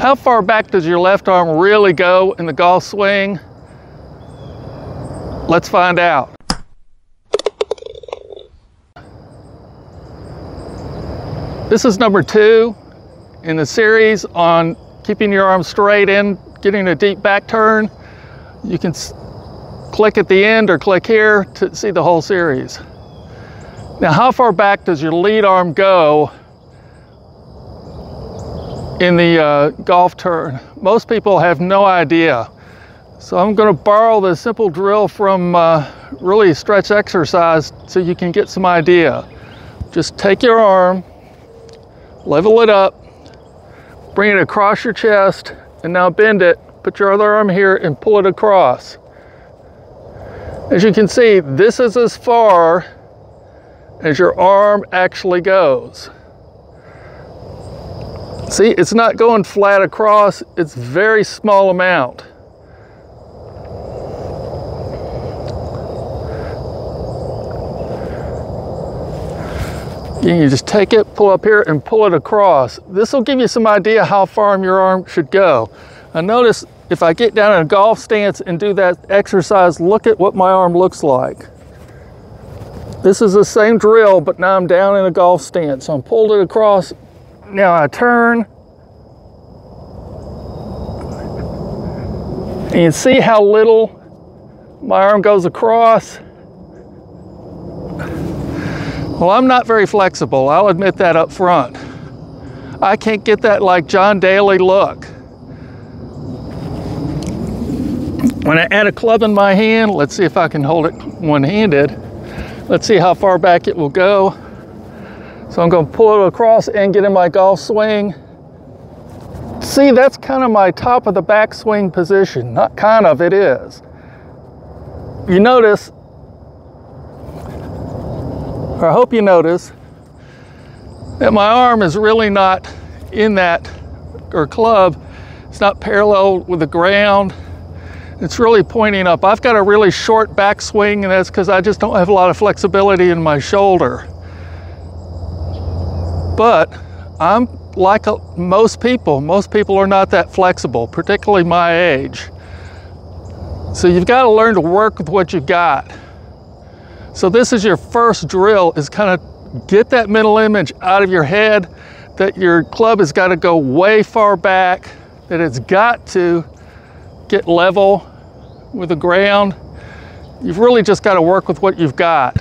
How far back does your left arm really go in the golf swing? Let's find out. This is number two in the series on keeping your arm straight in, getting a deep back turn. You can click at the end or click here to see the whole series. Now, how far back does your lead arm go in the uh, golf turn? Most people have no idea. So I'm gonna borrow the simple drill from uh, really stretch exercise so you can get some idea. Just take your arm, level it up, bring it across your chest, and now bend it. Put your other arm here and pull it across. As you can see, this is as far as your arm actually goes. See, it's not going flat across, it's very small amount. You just take it, pull up here, and pull it across. This will give you some idea how far your arm should go. Now notice if I get down in a golf stance and do that exercise, look at what my arm looks like. This is the same drill, but now I'm down in a golf stance. So I'm pulled it across. Now I turn. And you see how little my arm goes across. Well, I'm not very flexible. I'll admit that up front. I can't get that like John Daly look. When I add a club in my hand, let's see if I can hold it one-handed. Let's see how far back it will go. So I'm gonna pull it across and get in my golf swing. See, that's kind of my top of the backswing position. Not kind of, it is. You notice or I hope you notice that my arm is really not in that, or club, it's not parallel with the ground. It's really pointing up. I've got a really short backswing and that's because I just don't have a lot of flexibility in my shoulder. But I'm like a, most people. Most people are not that flexible, particularly my age. So you've got to learn to work with what you've got. So this is your first drill is kind of get that mental image out of your head that your club has got to go way far back, that it's got to get level with the ground. You've really just got to work with what you've got.